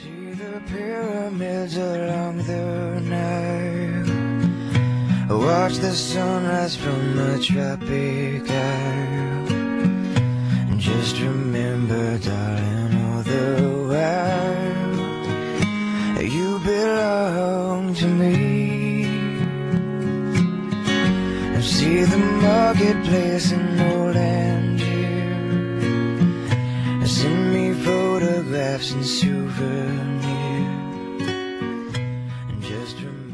See the pyramids along the Nile. Watch the sunrise from a tropic isle. And just remember, darling, all the while you belong to me. See the marketplace in old Algiers. Send me photographs and souvenirs. And just remember.